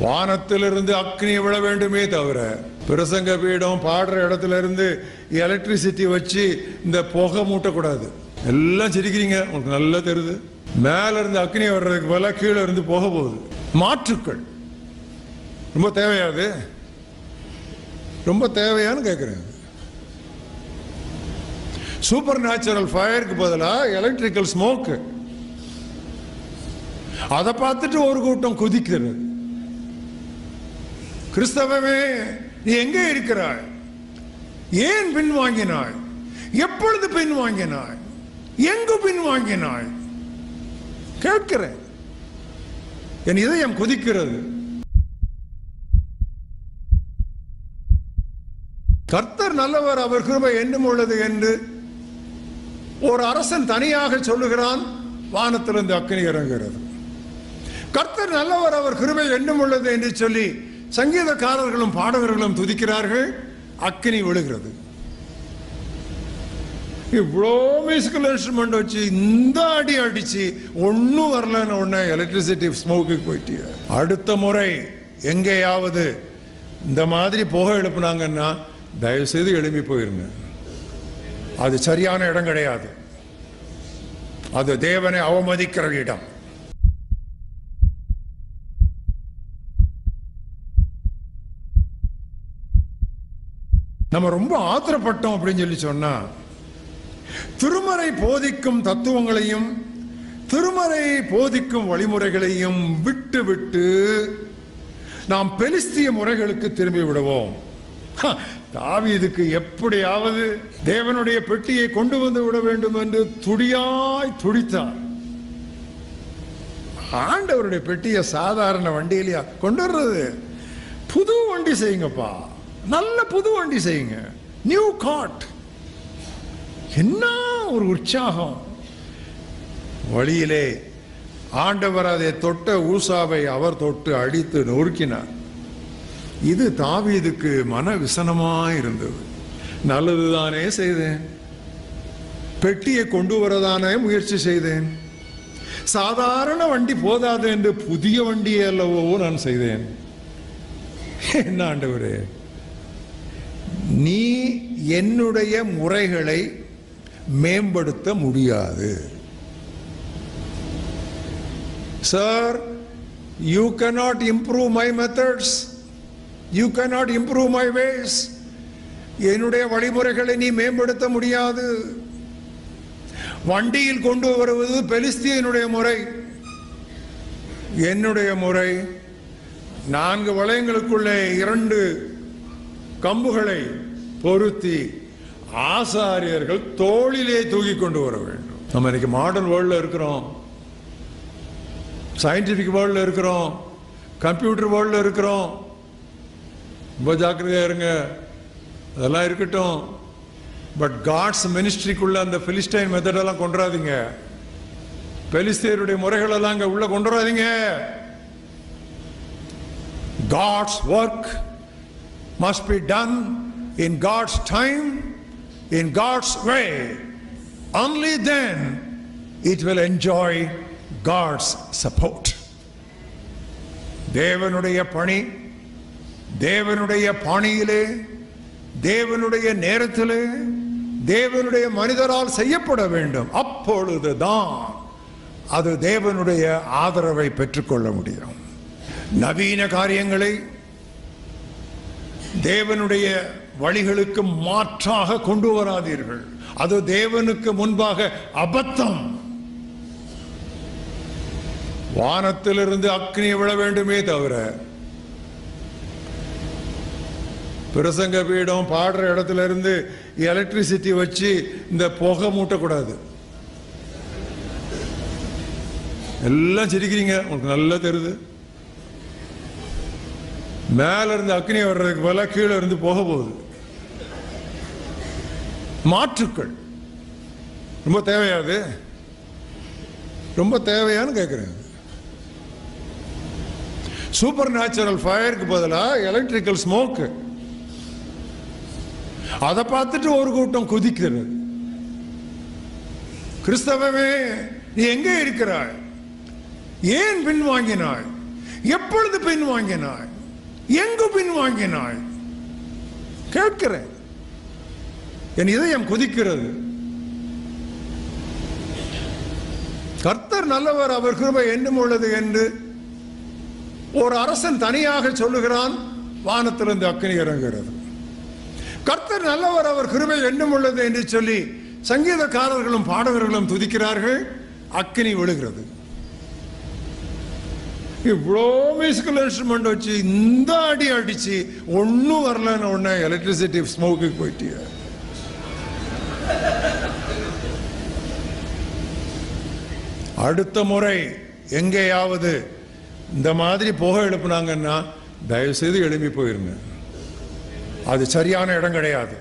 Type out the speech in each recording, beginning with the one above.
வானத்திலிருந்து அக்னி விழ வேண்டுமே தவிர பிரசங்க பீடம் பாடுற இடத்துல இருந்து எலக்ட்ரிசிட்டி வச்சு இந்த புகை மூட்டக்கூடாது. எல்லாம் சிரிக்கிறீங்க உங்களுக்கு நல்லா தெரியுது. மேல இருந்து அக்னி வர்றதுக்கு பதிலாக கீழே இருந்து போக போகுது. மாற்றுக்கள். ரொம்ப தேவையாது ரொம்ப தேவையான்னு கேட்குறேன் சூப்பர் நேச்சுரல் ஃபயருக்கு பதிலாக எலக்ட்ரிக்கல் ஸ்மோக்கு அதை பார்த்துட்டு ஒரு கூட்டம் குதிக்கிறது. கிறிஸ்தவமே நீ எங்கே இருக்கிறாய்? ஏன் பின் வாங்கினாய்? எப்பொழுது பின் வாங்கினாய்? எங்கு பின் வாங்கினாய்? கேட்கிறேன். என் இதயம் கொதிக்கிறது. கர்த்தர் நல்லவர் அவர் கிருபை என்னும் உள்ளது என்று ஒரு அரசன் தனியாக சொல்லுகிறான். வானத்திலிருந்து அக்கினி இறங்குகிறது. கர்த்தர் நல்லவர் அவர் கிருபை என்னும் உள்ளது என்று சொல்லி சங்கீதக்காரர்களும் பாடகர்களும் துதிக்கிறார்கள். அக்கினி விழுகிறது. இவ்வளோ மியூசிக்கல் இன்ஸ்ட்ருமெண்ட் வச்சு இந்த அடி அடிச்சு ஒன்றும் வரலன்னு உடனே எலக்ட்ரிசிட்டி ஸ்மோக்கு போயிட்டு அடுத்த முறை எங்கேயாவது இந்த மாதிரி புகை எழுப்புனாங்கன்னா தயவு செய்து எழுப்பி போயிருங்க. அது சரியான இடம் கிடையாது. அது தேவனை அவமதிக்கிற இடம். நம்ம ரொம்ப ஆத்திரப்பட்டோம் அப்படின்னு சொல்லி சொன்னா திருமறை போதிக்கும் தத்துவங்களையும் திருமறை போதிக்கும் வழிமுறைகளையும் விட்டு விட்டு நாம் பெலிஸ்திய முறைகளுக்கு திரும்பி விடுவோம். தாவீதுக்கு எப்படியாவது தேவனுடைய பெட்டியை கொண்டு வந்து விட வேண்டும் என்று துடியாய் துடித்தார். ஆண்டவருடைய பெட்டியை சாதாரண வண்டியிலையா கொண்டு வர்றது? புது வண்டி செய்யுங்கப்பா. நல்ல புது வண்டி செய்யுங்க. நியூ காட் என்ன ஒரு உற்சாகம். வழியிலே ஆண்டவர் அதை தொட்ட ஊசாவை அவர் தொட்டு அடித்து நொறுக்கினார். இது தாவீதுக்கு மன விசனமாக இருந்தது. நல்லதுதானே செய்தேன். பெட்டியை கொண்டு வரதானே முயற்சி செய்தேன். சாதாரண வண்டி போதாது என்று புதிய வண்டியை அல்லவோ நான் செய்தேன். என்ன ஆண்டவரே? நீ என்னுடைய முறைகளை மேம்படுத்த முடியாது. Sir you cannot improve my methods you cannot improve my ways என்னுடைய வழிமுறைகளை நீ மேம்படுத்த முடியாது. வண்டியில் கொண்டு வருவது பெலிஸ்தீனுடைய முறை. என்னுடைய முறை. நான்கு வளையங்களுக்குள்ளே இரண்டு கம்புகளை பொருத்தி ஆசாரியர்கள் தோளிலே தூக்கி கொண்டு வர வேண்டும். நம்ம இன்னைக்கு மாடர்ன் வேர்ல்டில் இருக்கிறோம். சயின்டிஃபிக் வேர்ல்டில் இருக்கிறோம். கம்ப்யூட்டர் வேர்ல்டில் இருக்கிறோம். ரொம்ப ஜாக்கிரதையா இருங்க. அதெல்லாம் இருக்கட்டும். பட் காட்ஸ் மினிஸ்ட்ரிக்குள்ள அந்த பிலிஸ்டைன் மெத்தடெல்லாம் கொண்டுறாதீங்க. பெலிஸ்தேருடைய முறைகள் எல்லாம் அங்கே உள்ள கொண்டு வராதீங்க God's work must be done in God's time, in God's way. Only then it will enjoy God's support. தேவனுடைய பணி தேவனுடைய பாணியிலே தேவனுடைய நேரத்திலே தேவனுடைய மனிதரால் செய்யப்பட வேண்டும் அப்பொழுதுதான் அது தேவனுடைய ஆதரவை பெற்றுக்கொள்ள முடியும் நவீன காரியங்களை தேவனுடைய வழிகளுக்கு மாற்றாக கொண்டு வராதீர்கள். அது தேவனுக்கு முன்பாக அபத்தம். வானத்திலிருந்து அக்னி விழ வேண்டுமே தவிர பிரசங்க பீடம் பாடுற இடத்துல இருந்து எலக்ட்ரிசிட்டி வச்சு இந்த புகை மூட்டக்கூடாது. எல்லாம் சிரிக்கிறீங்க உங்களுக்கு நல்லா தெரியுது. மேல இருந்து அக்னி வர்றதுக்கு பதிலாக கீழே இருந்து போக போகுது. மாற்றுக்கள். ரொம்ப தேவையாது ரொம்ப தேவையான்னு கேட்குறேன் சூப்பர் நேச்சுரல் ஃபயருக்கு பதிலாக எலக்ட்ரிக்கல் ஸ்மோக்கு அதை பார்த்துட்டு ஒரு கூட்டம் குதிக்கிறது. கிறிஸ்தவமே நீ எங்கே இருக்கிறாய்? ஏன் பின் வாங்கினாய்? எப்பொழுது பின் வாங்கினாய்? எங்கு பின்வாங்கினாய் கேட்கிறேன். என் இதயம் கொதிக்கிறது. கர்த்தர் நல்லவர் அவர் கிருபை என்னும் உள்ளது என்று ஒரு அரசன் தனியாக சொல்லுகிறான். வானத்திலிருந்து அக்னி இறங்குகிறது. கர்த்தர் நல்லவர் அவர் கிருபை என்னும் உள்ளது என்று சொல்லி சங்கீதக்காரர்களும் பாடகர்களும் துதிக்கிறார்கள். அக்கினி விழுகிறது. இவ்வளோ மியூசிக்கல் இன்ஸ்ட்ருமெண்ட் வச்சு இந்த அடி அடிச்சு ஒன்றும் வரலன்னு உடனே எலக்ட்ரிசிட்டி ஸ்மோக்கு போயிட்டிய. அடுத்த முறை எங்கேயாவது இந்த மாதிரி புகை எழுப்புனாங்கன்னா தயவு செய்து எழுப்பி போயிருங்க. அது சரியான இடம் கிடையாது.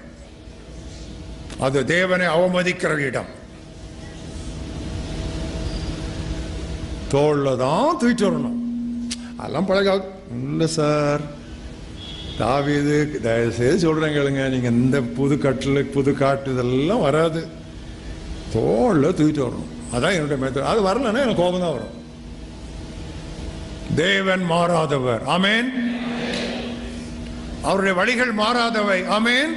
அது தேவனை அவமதிக்கிற இடம். தோல்ல தான் தூக்கிட்டு வரணும். அதெல்லாம் பழக இல்லை சார். தாவீது தயவு செய்து கேளுங்க. நீங்கள் இந்த புது கட்டில் புது காட்டு இதெல்லாம் வராது. தோளில் தூக்கிட்டு வரணும். அதான் என்னுடைய மெத்தட் அது வரலன்னா எனக்கு கோபம் தான் வரும். தேவன் மாறாதவர். அமேன் அவருடைய வழிகள் மாறாதவை. அமேன்